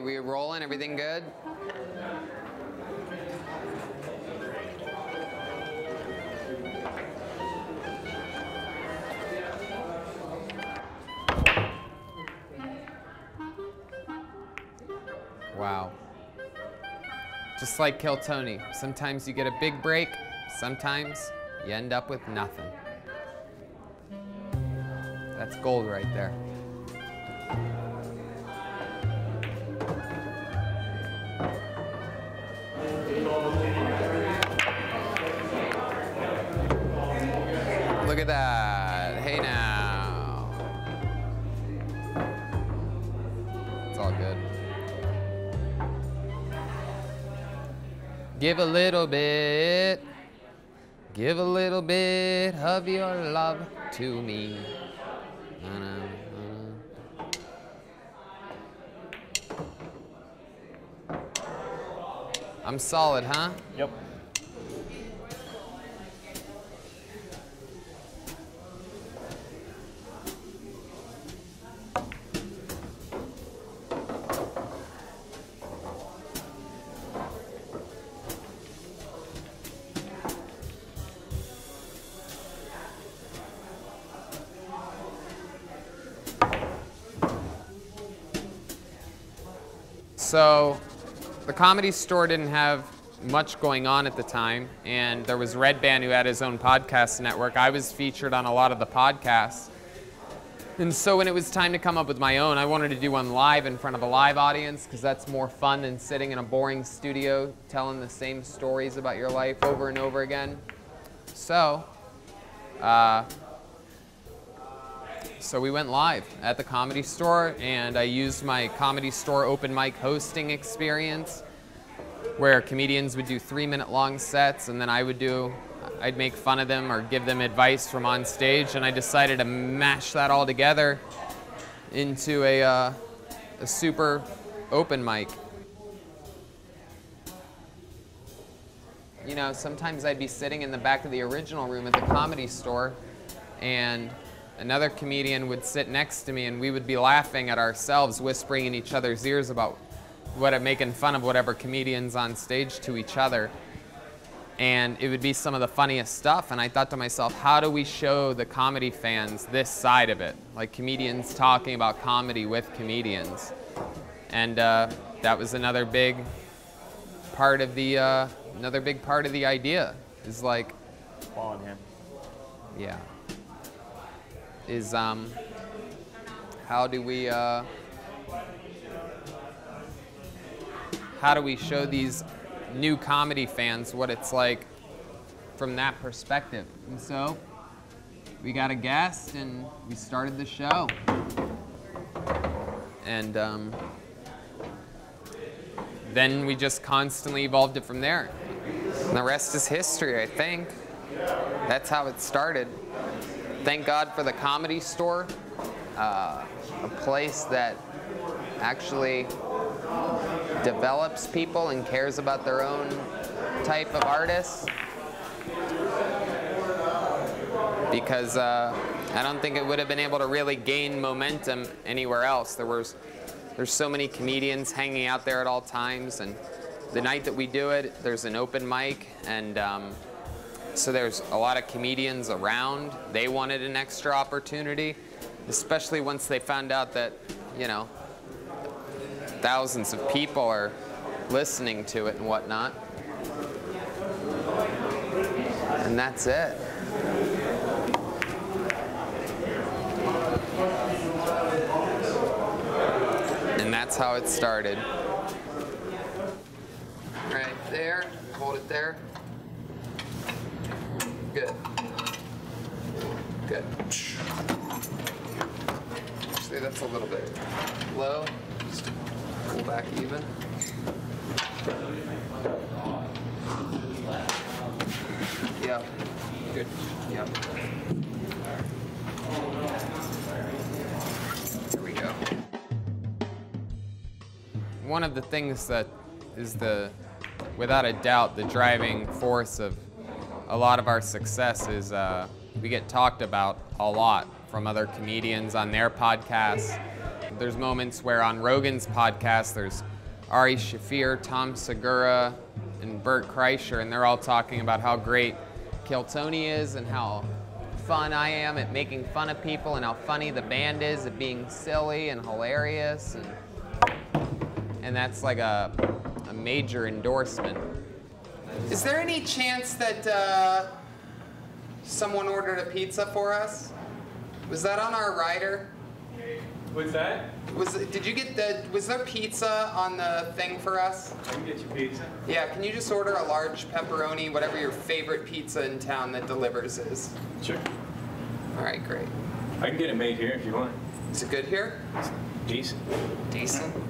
We rolling? Everything good? Wow. Just like Kill Tony, sometimes you get a big break, sometimes you end up with nothing. That's gold right there. Give a little bit. Give a little bit of your love to me. I'm solid, huh? Yep. Comedy store didn't have much going on at the time, and there was Redban who had his own podcast network. I was featured on a lot of the podcasts. And so when it was time to come up with my own, I wanted to do one live in front of a live audience because that's more fun than sitting in a boring studio telling the same stories about your life over and over again. So, uh, so we went live at the comedy store and I used my comedy store open mic hosting experience where comedians would do three minute long sets and then I would do, I'd make fun of them or give them advice from on stage and I decided to mash that all together into a, uh, a super open mic. You know, sometimes I'd be sitting in the back of the original room at the comedy store and another comedian would sit next to me and we would be laughing at ourselves, whispering in each other's ears about what making fun of whatever comedians on stage to each other. And it would be some of the funniest stuff. And I thought to myself, how do we show the comedy fans this side of it? Like comedians talking about comedy with comedians. And uh, that was another big part of the uh, another big part of the idea. Is like, Ball in hand. yeah. Is um, how do we uh, how do we show these new comedy fans what it's like from that perspective? And so we got a guest and we started the show. And um, then we just constantly evolved it from there. And the rest is history, I think. That's how it started. Thank God for the comedy store, uh, a place that actually develops people and cares about their own type of artists. Because uh, I don't think it would have been able to really gain momentum anywhere else. There was, there's so many comedians hanging out there at all times, and the night that we do it, there's an open mic, and um, so there's a lot of comedians around. They wanted an extra opportunity, especially once they found out that, you know, thousands of people are listening to it and whatnot. And that's it. And that's how it started. Right there, hold it there. Good. Good. Actually, that's a little bit low. Pull back even. Yep. Good. Here we go. One of the things that is the, without a doubt, the driving force of a lot of our success is uh, we get talked about a lot from other comedians on their podcasts. There's moments where on Rogan's podcast, there's Ari Shaffir, Tom Segura, and Bert Kreischer, and they're all talking about how great Kill Tony is and how fun I am at making fun of people and how funny the band is at being silly and hilarious. And, and that's like a, a major endorsement. Is there any chance that uh, someone ordered a pizza for us? Was that on our rider? What's that? Was did you get the was there pizza on the thing for us? I can get you pizza. Yeah, can you just order a large pepperoni, whatever your favorite pizza in town that delivers is? Sure. All right, great. I can get it made here if you want. Is it good here? It's decent. Decent. We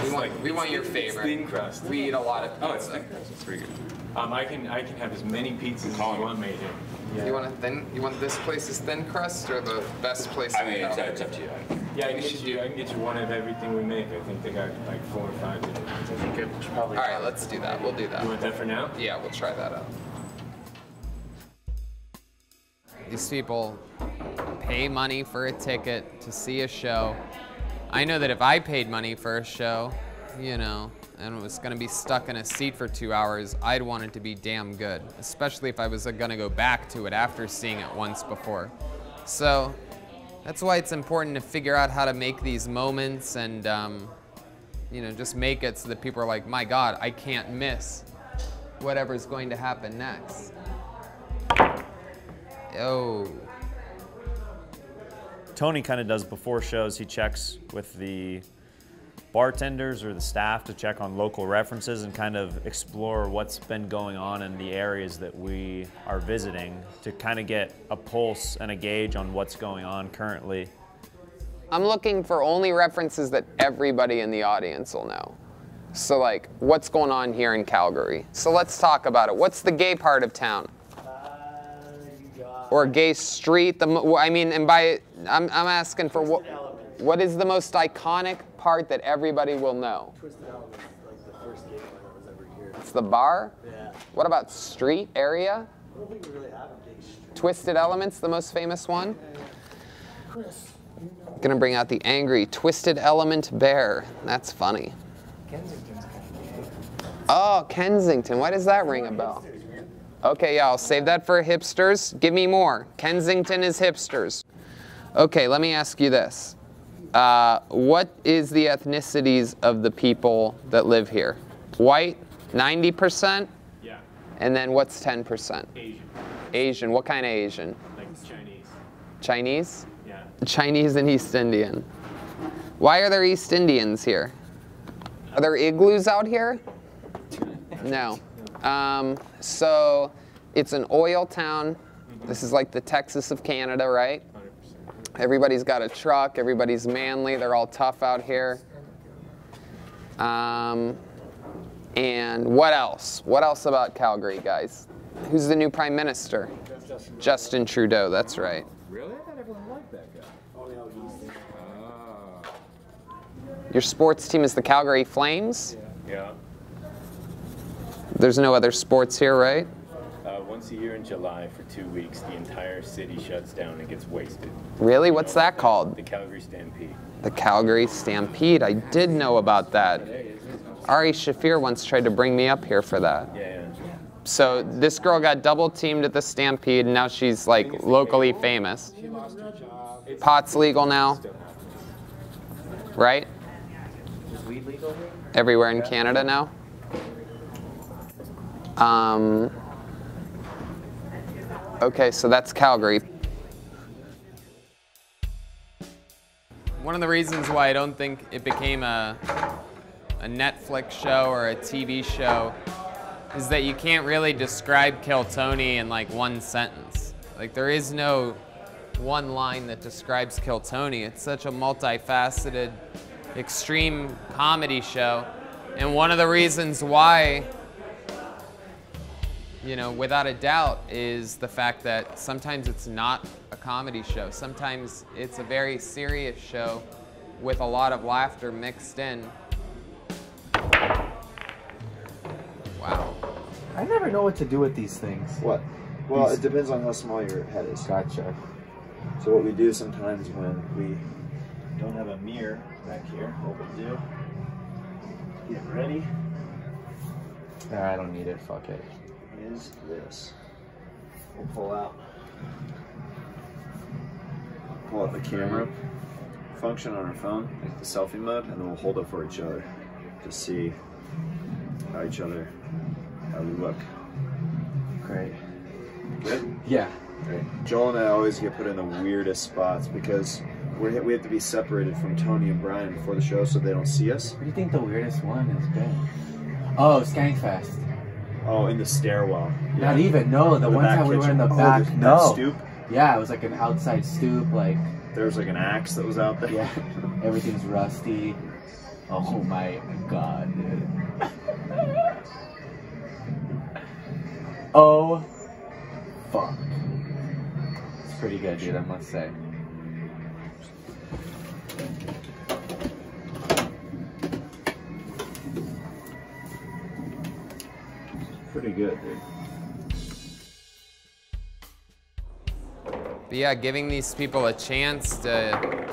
It's want like- we want your it's favorite. thin crust. We eat a lot of pizza. Oh, it's pizza. thin crust. It's pretty good. Um, I can I can have as many pizzas as you want made here. Yeah. You want a thin? You want this place's thin crust or the best place? I mean, it's, it's up to you. Yeah, I can get you I can get you one of everything we make. I think they got like four or five different ones. I think it's probably. All right, let's do that. We'll do that. You that. want that for now? Yeah, we'll try that out. These people pay money for a ticket to see a show. I know that if I paid money for a show, you know, and it was gonna be stuck in a seat for two hours, I'd want it to be damn good, especially if I was gonna go back to it after seeing it once before. So that's why it's important to figure out how to make these moments and, um, you know, just make it so that people are like, my God, I can't miss whatever's going to happen next. Oh, Tony kind of does before shows. He checks with the bartenders or the staff to check on local references and kind of explore what's been going on in the areas that we are visiting to kind of get a pulse and a gauge on what's going on currently. I'm looking for only references that everybody in the audience will know. So, like, what's going on here in Calgary? So, let's talk about it. What's the gay part of town? Or gay street? The I mean, and by I'm, I'm asking for what? What is the most iconic part that everybody will know? Twisted Elements, like the first game I was ever here. It's the bar. Yeah. What about street area? I don't think we really have a big street. Twisted Elements, the most famous one. Chris, you know, Gonna bring out the angry Twisted Element Bear. That's funny. Kensington's kind of. Oh, Kensington. Why does that ring a bell? Okay, yeah, I'll save that for hipsters. Give me more. Kensington is hipsters. Okay, let me ask you this. Uh, what is the ethnicities of the people that live here? White, 90%? Yeah. And then what's 10%? Asian. Asian. What kind of Asian? Like Chinese. Chinese? Yeah. Chinese and East Indian. Why are there East Indians here? Are there igloos out here? No. Um, so it's an oil town. This is like the Texas of Canada, right? 100%. Everybody's got a truck. Everybody's manly. They're all tough out here. Um, and what else? What else about Calgary, guys? Who's the new prime minister? Justin Trudeau. That's right. Really? I thought everyone liked that guy. Oh, no, he's Oh. Your sports team is the Calgary Flames. Yeah. There's no other sports here, right? Once a year in July for two weeks, the entire city shuts down and gets wasted. Really? What's that called? The Calgary Stampede. The Calgary Stampede. I did know about that. Ari Shaffir once tried to bring me up here for that. Yeah, yeah. So this girl got double teamed at the Stampede, and now she's like locally famous. Pot's legal now, right? Is weed legal here? Everywhere in Canada now. Um, okay, so that's Calgary. One of the reasons why I don't think it became a, a Netflix show or a TV show is that you can't really describe Kill Tony in like one sentence. Like there is no one line that describes Kill Tony. It's such a multifaceted, extreme comedy show. And one of the reasons why, you know, without a doubt, is the fact that sometimes it's not a comedy show. Sometimes it's a very serious show with a lot of laughter mixed in. Wow. I never know what to do with these things. What? Well, These- it depends on how small your head is. Gotcha. So what we do sometimes when we Don't have a mirror back here. What we do? Get ready. Nah, I don't need it. Fuck it. Is this? We'll pull out. Pull out the camera function on our phone, like the selfie mode, and then we'll hold it for each other to see how each other how we look. Great. Good. Yeah. Great. Joel and I always get put in the weirdest spots because we we have to be separated from Tony and Brian before the show so they don't see us. What do you think the weirdest one has been? Oh, Skankfest. Oh, in the stairwell. Not even. No, the, the one time we were in the. Oh, back. the- no. stoop. Yeah, it was like an outside stoop. Like, There was like an axe that was out there. yeah, everything's rusty. Oh my god, dude. oh, fuck. It's pretty good, dude. I must say. Pretty good, dude. But yeah, giving these people a chance to,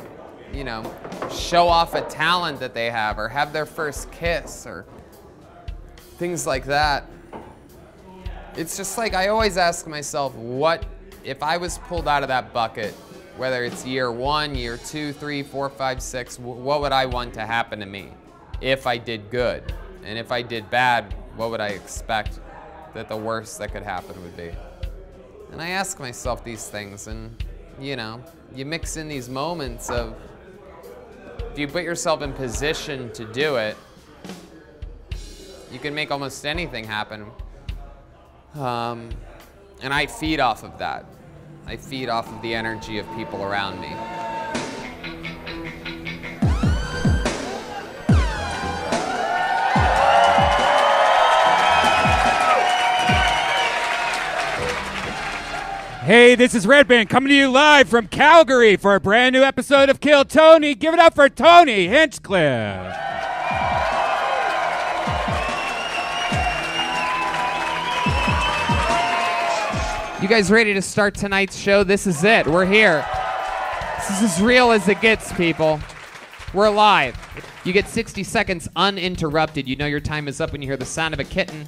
you know, show off a talent that they have or have their first kiss or things like that. It's just like I always ask myself, what if I was pulled out of that bucket, whether it's year one, year two, three, four, five, six, what would I want to happen to me if I did good? And if I did bad, what would I expect that the worst that could happen would be? And I ask myself these things, and you know, you mix in these moments of if you put yourself in position to do it, you can make almost anything happen. Um, and I feed off of that. I feed off of the energy of people around me. Hey, this is Redban coming to you live from Calgary for a brand new episode of Kill Tony. Give it up for Tony Hinchcliffe. You guys ready to start tonight's show? This is it. We're here. This is as real as it gets, people. We're live. You get 60 seconds uninterrupted. You know your time is up when you hear the sound of a kitten.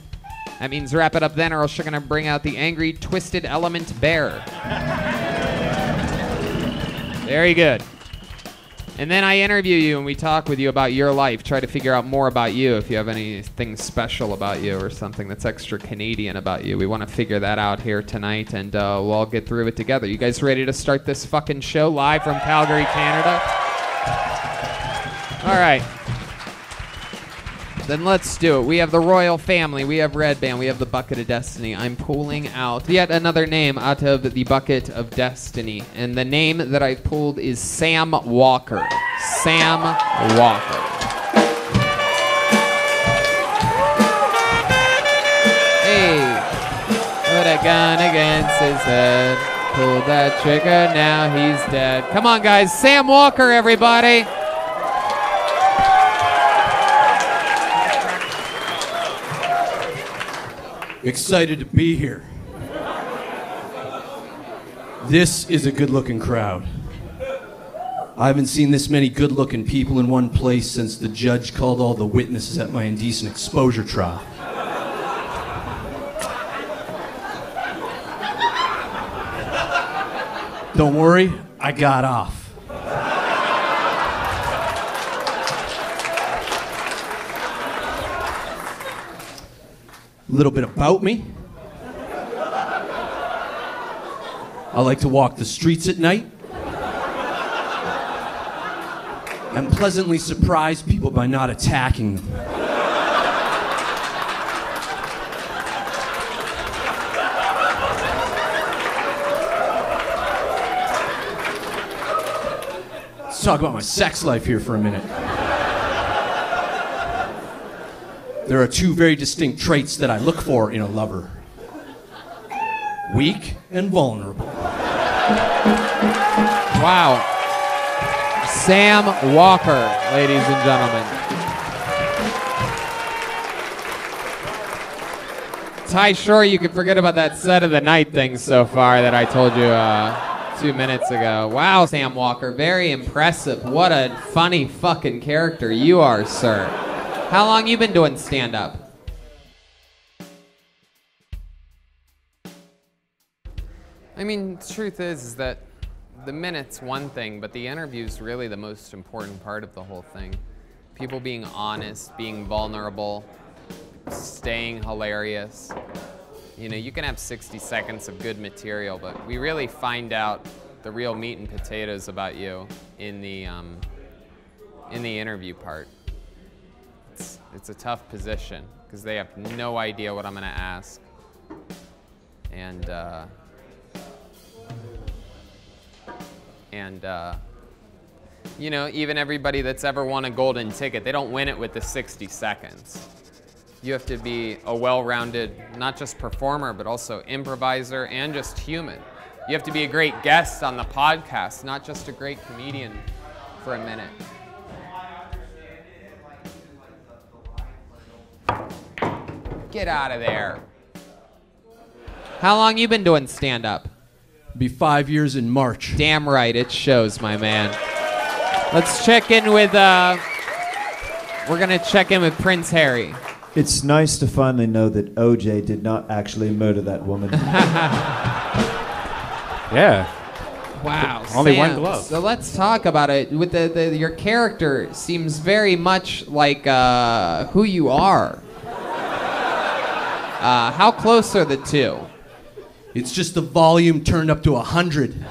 That means wrap it up then, or else you're going to bring out the angry, twisted element bear. Very good. And then I interview you and we talk with you about your life. Try to figure out more about you if you have anything special about you or something that's extra Canadian about you. We want to figure that out here tonight and uh, we'll all get through it together. You guys ready to start this fucking show live from Calgary, Canada? All right. Then let's do it. We have the royal family. We have Redban. We have the Bucket of Destiny. I'm pulling out yet another name out of the Bucket of Destiny. And the name that I pulled is Sam Walker. Sam Walker. Hey, put a gun against his head. Pulled that trigger, now he's dead. Come on, guys. Sam Walker, everybody. Excited to be here. This is a good looking crowd. I haven't seen this many good looking people in one place since the judge called all the witnesses at my indecent exposure trial. Don't worry, I got off. A little bit about me. I like to walk the streets at night and pleasantly surprise people by not attacking them. Let's talk about my sex life here for a minute. There are two very distinct traits that I look for in a lover weak and vulnerable. Wow. Sam Walker, ladies and gentlemen. Ty Shore, you can forget about that set of the night thing so far that I told you uh, two minutes ago. Wow, Sam Walker, very impressive. What a funny fucking character you are, sir. How long you been doing stand up? I mean, the truth is, is that the minute's one thing, but the interview's really the most important part of the whole thing. People being honest, being vulnerable, staying hilarious. You know, you can have 60 seconds of good material, but we really find out the real meat and potatoes about you in the um, in the interview part. It's, it's a tough position because they have no idea what I'm going to ask, and uh, and uh, you know, even everybody that's ever won a golden ticket, they don't win it with the 60 seconds. You have to be a well-rounded, not just performer, but also improviser and just human. You have to be a great guest on the podcast, not just a great comedian for a minute. Get out of there. How long you been doing stand-up? Be five years in March. Damn right, it shows, my man. Let's check in with, uh, we're gonna check in with Prince Harry. It's nice to finally know that OJ did not actually murder that woman. Yeah. Wow. Only one glove. So let's talk about it. With the, the your character seems very much like uh, who you are. Uh, how close are the two? It's just the volume turned up to 100.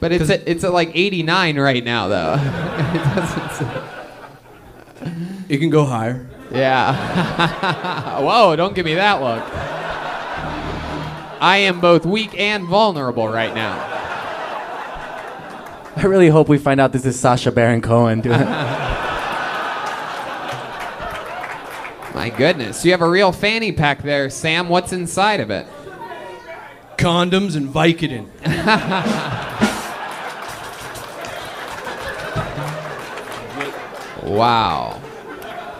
But it's at, it's at like 89 right now, though. it doesn't. It can go higher. Yeah. Whoa! Don't give me that look. I am both weak and vulnerable right now. I really hope we find out this is Sacha Baron Cohen doing it. My goodness, you have a real fanny pack there, Sam. What's inside of it? Condoms and Vicodin. Wow.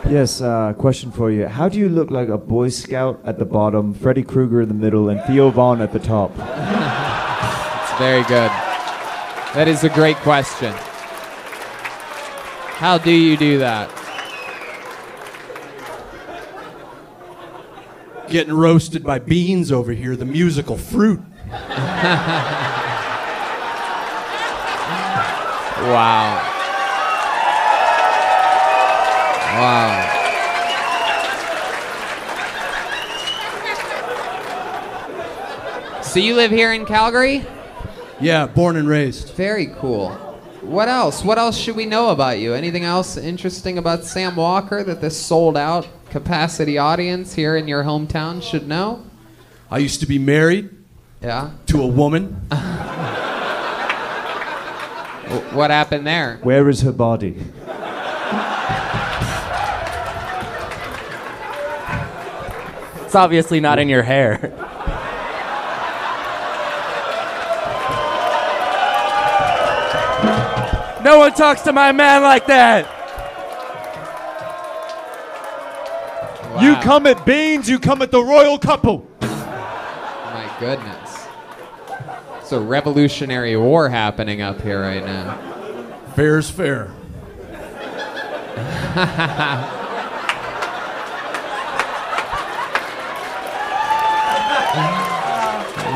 yes, uh, question for you. How do you look like a Boy Scout at the bottom, Freddy Krueger in the middle, and Theo Von at the top? It's very good. That is a great question. How do you do that? Getting roasted by beans over here, the musical fruit. Wow. Wow. So you live here in Calgary? Yeah, born and raised. Very cool. What else? What else should we know about you? Anything else interesting about Sam Walker that this sold out capacity audience here in your hometown should know? I used to be married Yeah. to a woman. What happened there? Where is her body? It's obviously not in your hair. No one talks to my man like that. You come at Beans, you come at the royal couple. My goodness. It's a revolutionary war happening up here right now. Fair's fair.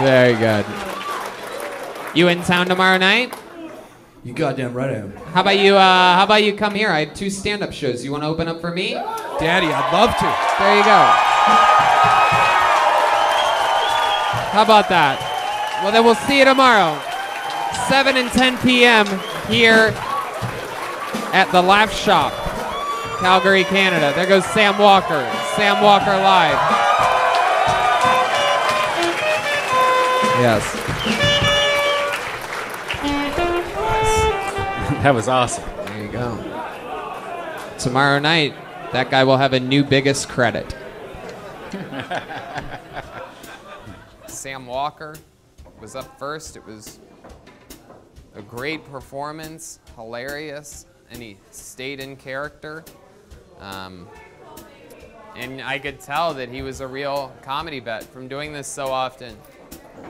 Very good. You in town tomorrow night? You goddamn right I am. How about you? Uh, how about you come here? I have two stand-up shows. You want to open up for me? Daddy, I'd love to. There you go. How about that? Well, then we'll see you tomorrow, 7 and 10 p.m. here at the Laugh Shop, Calgary, Canada. There goes Sam Walker. Sam Walker live. Yes. That was awesome. There you go. Tomorrow night, that guy will have a new biggest credit. Sam Walker was up first. It was a great performance, hilarious, and he stayed in character. Um, and I could tell that he was a real comedy vet from doing this so often.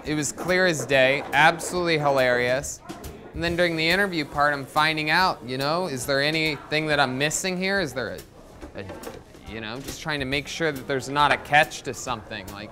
It was clear as day, absolutely hilarious. And then during the interview part, I'm finding out, you know, is there anything that I'm missing here? Is there a, a you know, just trying to make sure that there's not a catch to something. Like,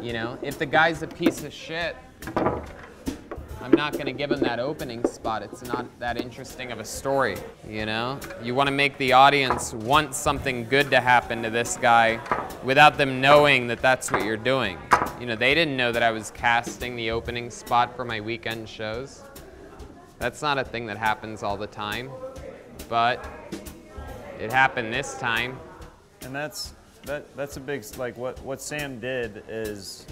you know, if the guy's a piece of shit, I'm not going to give him that opening spot. It's not that interesting of a story, you know? You want to make the audience want something good to happen to this guy without them knowing that that's what you're doing. You know, they didn't know that I was casting the opening spot for my weekend shows. That's not a thing that happens all the time, but it happened this time. And that's that that's a big like what what Sam did is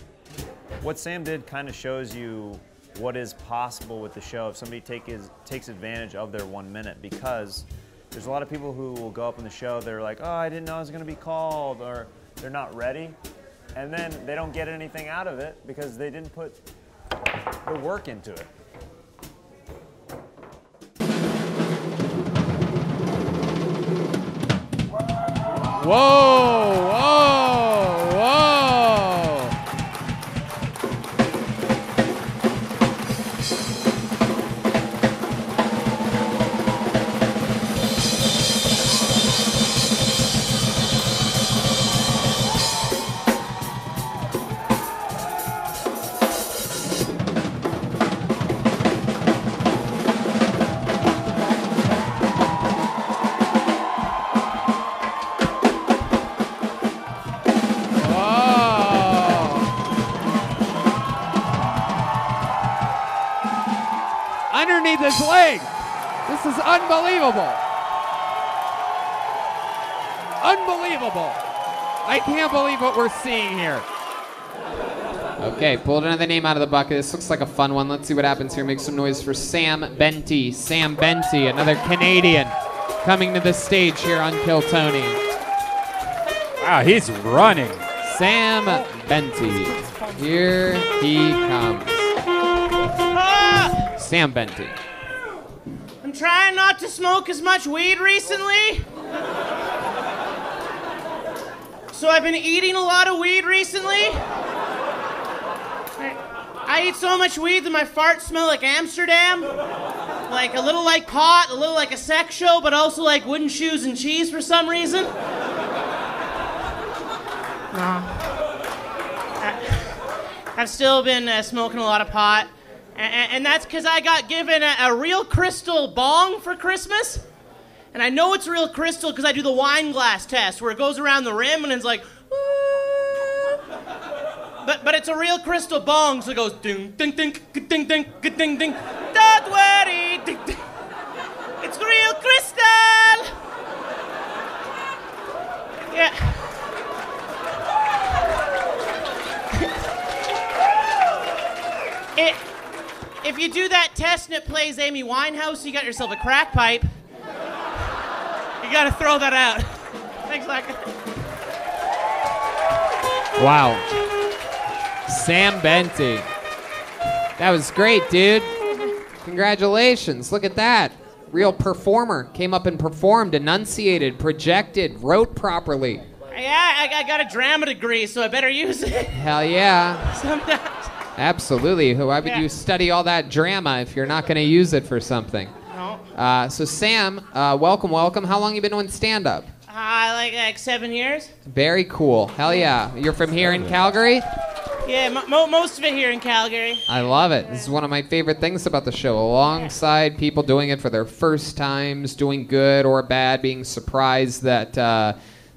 what Sam did kind of shows you what is possible with the show if somebody take his, takes advantage of their one minute because there's a lot of people who will go up in the show they're like oh I didn't know I was going to be called or they're not ready and then they don't get anything out of it because they didn't put the work into it. Whoa, unbelievable. Unbelievable. I can't believe what we're seeing here. Okay, pulled another name out of the bucket. This looks like a fun one. Let's see what happens here. Make some noise for Sam Benty. Sam Benty, another Canadian, coming to the stage here on Kill Tony. Wow, he's running. Sam Benty. Here he comes. Ah! Sam Benty. Trying not to smoke as much weed recently. So I've been eating a lot of weed recently. I, I eat so much weed that my farts smell like Amsterdam. Like a little like pot, a little like a sex show, but also like wooden shoes and cheese for some reason. No. I, I've still been uh, smoking a lot of pot. And, and that's because I got given a, a, real crystal bong for Christmas. And I know it's real crystal because I do the wine glass test where it goes around the rim and it's like, but, but it's a real crystal bong, so it goes ding, ding, ding, ding, ding, ding, ding, don't worry, ding, ding. It's real crystal! Yeah. If you do that test and it plays Amy Winehouse, you got yourself a crack pipe. You gotta throw that out. Thanks, like Wow. Sam Benty. That was great, dude. Congratulations. Look at that. Real performer. Came up and performed, enunciated, projected, wrote properly. Yeah, I, I got a drama degree, so I better use it. Hell yeah. Sometimes. Absolutely. Why would Yeah. you study all that drama if you're not going to use it for something? No. Uh, so, Sam, uh, welcome, welcome. How long you been doing stand up? Uh, like like seven years. Very cool. Hell yeah. You're from here in Calgary? Yeah, mo- mo- most of it here in Calgary. I love it. This is one of my favorite things about the show. Alongside people doing it for their first times, doing good or bad, being surprised that uh,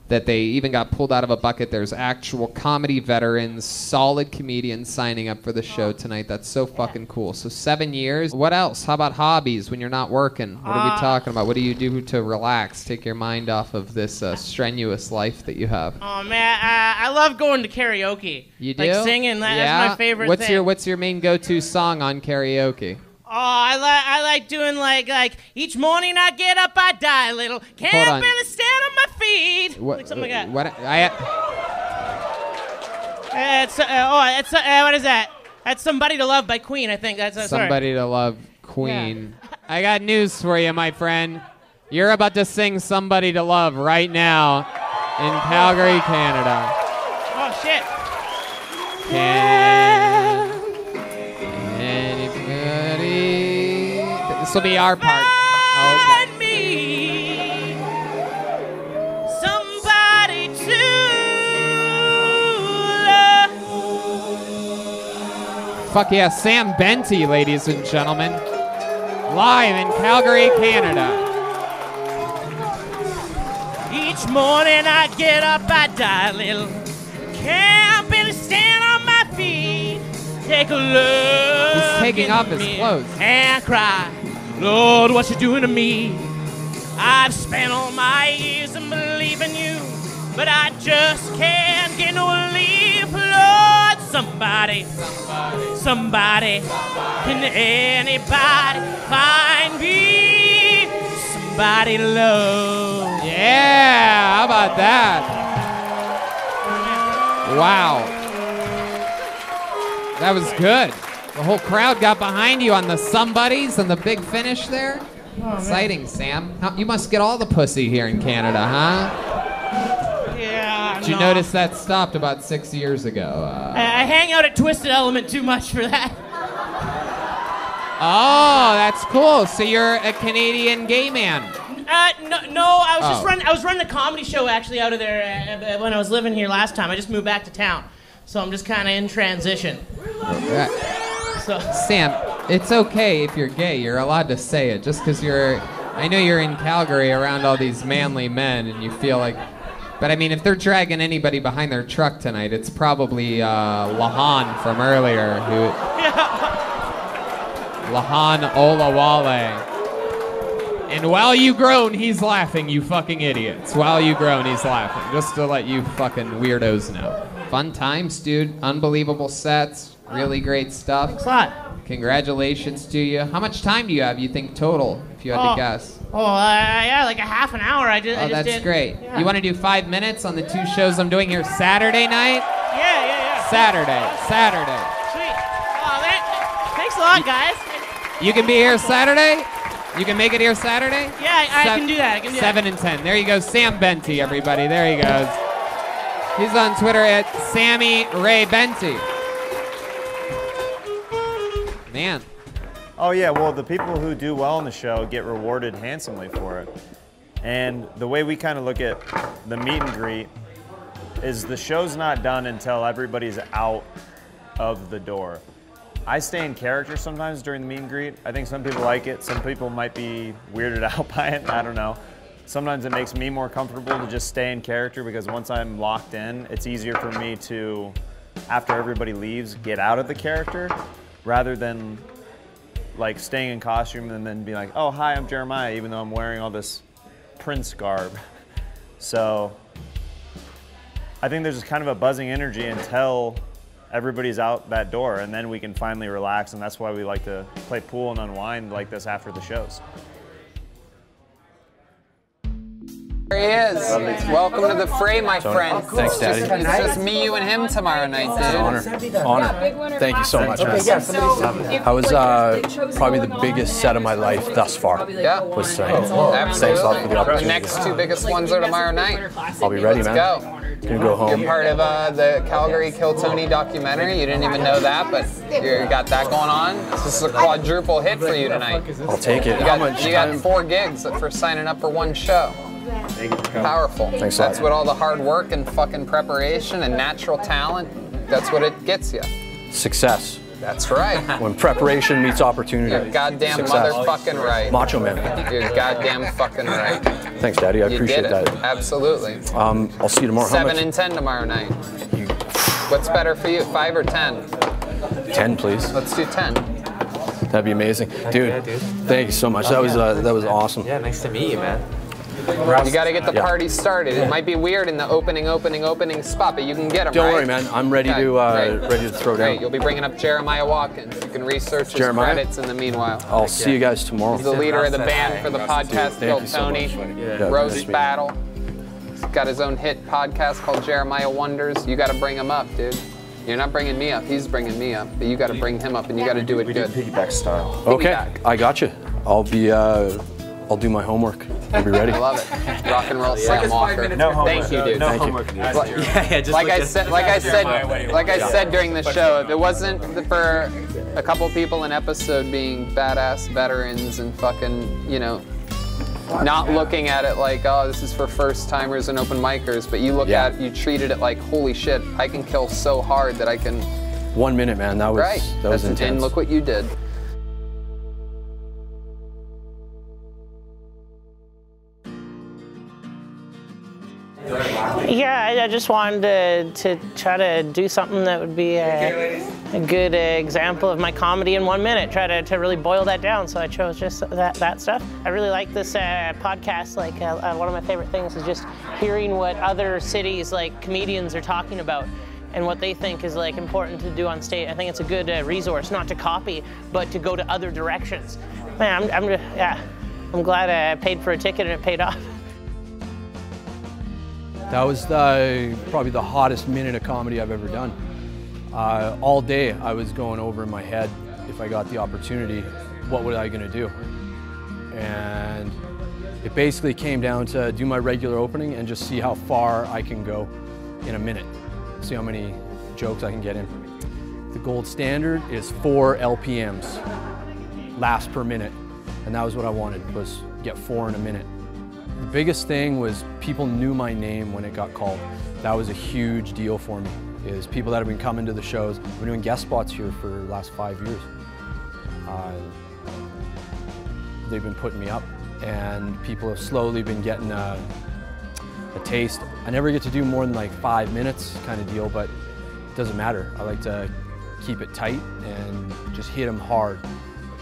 that they even got pulled out of a bucket. There's actual comedy veterans, solid comedians signing up for the show tonight. That's so fucking cool. So seven years. What else? How about hobbies when you're not working? What are we Uh, talking about? What do you do to relax, take your mind off of this uh, strenuous life that you have? Oh man, uh, I love going to karaoke. You do Like singing. That, yeah? That's my favorite What's thing. your What's your main go-to song on karaoke? Oh, I like I like doing like like each morning I get up I die a little can't Hold on. barely stand on my feet What, like something like that. What I Uh, it's, uh, oh, it's, uh, what is that? That's "Somebody to Love" by Queen. I think that's uh, sorry. somebody to love Queen. I got news for you, my friend. You're about to sing "Somebody to Love" right now in Calgary, Canada. Oh shit! Can will be our part. Find me somebody to love. Fuck yeah, Sam Benty, ladies and gentlemen. Live in Calgary, Canada. Each morning I get up, I die a little. Can't barely stand on my feet. Take a look. He's taking off his clothes. And cry, Lord, what you doing to me? I've spent all my years in believing you, but I just can't get no relief. Lord, somebody, somebody, can anybody find me somebody love? Yeah, how about that? Wow. That was good. The whole crowd got behind you on the somebodies and the big finish there. Exciting, Sam. How, you must get all the pussy here in Canada, huh? Yeah. Did you no. notice that stopped about six years ago? Uh, I, I hang out at Twisted Element too much for that. oh, that's cool. So you're a Canadian gay man. Uh, no, no, I was just Oh. running. I was running a comedy show actually out of there uh, uh, when I was living here last time. I just moved back to town, so I'm just kind of in transition. So Sam, it's okay if you're gay. You're allowed to say it. Just because you're, I know you're in Calgary around all these manly men, and you feel like, but I mean, if they're dragging anybody behind their truck tonight, it's probably uh, Lahan from earlier, who, Lahan Olawale. And while you groan, he's laughing, you fucking idiots. While you groan, he's laughing. Just to let you fucking weirdos know. Fun times, dude. Unbelievable sets. Really great stuff. Thanks a lot. Congratulations to you. How much time do you have, you think, total, if you had Oh. to guess? Oh, uh, yeah, like a half an hour. I just. I Oh, just that's did. great. Yeah. You want to do five minutes on the two shows I'm doing here Saturday night? Yeah, yeah, yeah. Saturday. Saturday. Sweet. Oh, man. Thanks a lot, guys. You can be here Saturday? You can make it here Saturday? Yeah, I, I Sev- can do that. I can do Seven that. and ten. There you go, Sam Benty, everybody. There he goes. He's on Twitter at Sammy Ray Benty. Man, Oh yeah, well the people who do well in the show get rewarded handsomely for it. And the way we kind of look at the meet and greet is the show's not done until everybody's out of the door. I stay in character sometimes during the meet and greet. I think some people like it. Some people might be weirded out by it. I don't know. Sometimes it makes me more comfortable to just stay in character because once I'm locked in, it's easier for me to, after everybody leaves, get out of the character rather than like staying in costume and then be like, oh, hi, I'm Jeremiah, even though I'm wearing all this Prince garb. So I think there's just kind of a buzzing energy until everybody's out that door, and then we can finally relax. And that's why we like to play pool and unwind like this after the shows. There he is. Welcome to the fray, my friend. Thanks, Daddy. It's just me, you, and him tomorrow night, dude. Honor. Honor. Thank you so much, man. I was uh, probably the biggest set of my life thus far. Yeah. Was tonight. Thanks a lot for the Absolutely. The opportunity. next two biggest ones are tomorrow night. I'll be ready, Let's man. go. Gonna go home. You're part of uh, the Calgary Kill Tony documentary. You didn't even know that, but you got that going on. This is a quadruple hit for you tonight. I'll take it. You How got, much you got time? four gigs for signing up for one show. Powerful. Thanks a lot. That's what all the hard work and fucking preparation and natural talent. That's what it gets you. Success. That's right. When preparation meets opportunity. You're goddamn Success. motherfucking right. Macho man. You're goddamn fucking right. Thanks, Daddy. I You appreciate did it. that. Absolutely. Um, I'll see you tomorrow. Seven and ten tomorrow night. What's better for you, five or ten? Ten, please. Let's do ten. That'd be amazing, dude. Thank you so much. That was uh, that was awesome. Yeah, nice to meet you, man. You got to get the Yeah. party started. It might be weird in the opening, opening, opening spot, but you can get them. Don't right? worry, man. I'm ready Okay, to uh, great. ready to throw Great. down. You'll be bringing up Jeremiah Watkins. You can research his Jeremiah? credits in the meanwhile. I'll see you guys tomorrow. He's the leader of the band for the podcast Thank Kill so Tony. much. Yeah, nice Roast meeting you. Battle. He's got his own hit podcast called Jeremiah Wonders. You got to bring him up, dude. You're not bringing me up. He's bringing me up. But you got to bring him up, and you got to do it we good. Piggyback style. Okay, Piggyback. I got you. I'll be uh, I'll do my homework. I'll be ready. I love it. Rock and roll Sam Walker. No homework. Thank you, dude. No Thank you. homework. needed. Like, Yeah, yeah, just like I said, like I said, like I said during the show, if it wasn't for a couple people an episode being badass veterans and fucking, you know, not looking at it like, oh, this is for first timers and open micers, but you look Yeah. at you treated it like, holy shit, I can kill so hard that I can. One minute, man. That was right. that was That's- intense. And look what you did. Yeah, I, I just wanted to, to try to do something that would be a, a good uh, example of my comedy in one minute. Try to, to really boil that down. So I chose just that, that stuff. I really like this uh, podcast. Like uh, uh, one of my favorite things is just hearing what other cities like comedians are talking about and what they think is like important to do on stage. I think it's a good uh, resource, not to copy, but to go to other directions. Man, I'm, I'm yeah, I'm glad I paid for a ticket and it paid off. That was uh, probably the hottest minute of comedy I've ever done. Uh, all day I was going over in my head, if I got the opportunity, what was I gonna do? And it basically came down to do my regular opening and just see how far I can go in a minute. See how many jokes I can get in. The gold standard is four LPMs, laughs per minute. And that was what I wanted, was get four in a minute. The biggest thing was people knew my name when it got called. That was a huge deal for me, is people that have been coming to the shows. I've been doing guest spots here for the last five years. Uh, they've been putting me up, and people have slowly been getting a, a taste. I never get to do more than like five minutes kind of deal, but it doesn't matter. I like to keep it tight and just hit them hard.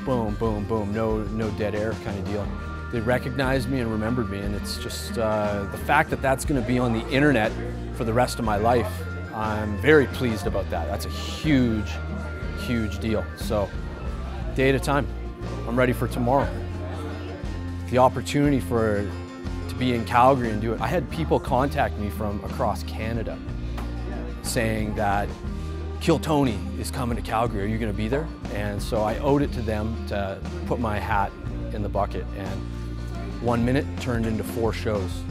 Boom, boom, boom, no, no dead air kind of deal they recognized me and remembered me and it's just uh, the fact that that's going to be on the internet for the rest of my life i'm very pleased about that. That's a huge huge deal. So day at a time. I'm ready for tomorrow. The opportunity for to be in calgary and do it. I had people contact me from across canada saying that kill tony is coming to calgary. Are you going to be there? And so i owed it to them to put my hat in the bucket and one minute turned into four shows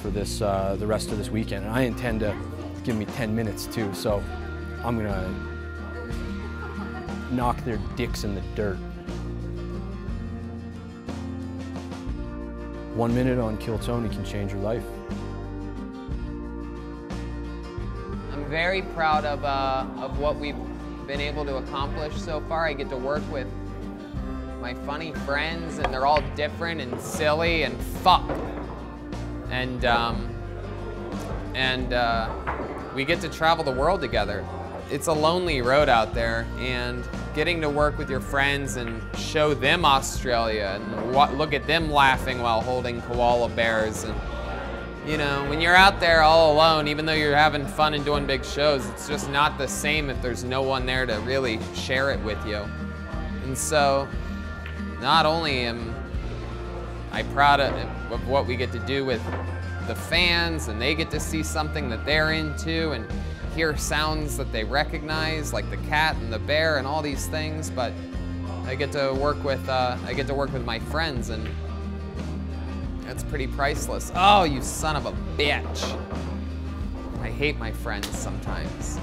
for this uh, the rest of this weekend. And I intend to give me 10 minutes too, so I'm gonna knock their dicks in the dirt. One minute on Kill Tony can change your life. I'm very proud of, uh, of what we've been able to accomplish so far. I get to work with my funny friends, and they're all different and silly and fuck. And um, and uh, we get to travel the world together. It's a lonely road out there, and getting to work with your friends and show them Australia and look at them laughing while holding koala bears and you know, when you're out there all alone, even though you're having fun and doing big shows, it's just not the same if there's no one there to really share it with you. And so, not only am I proud of, of what we get to do with the fans, and they get to see something that they're into and hear sounds that they recognize, like the cat and the bear and all these things, but I get to work with uh, I get to work with my friends and that's pretty priceless. Oh, you son of a bitch. I hate my friends sometimes.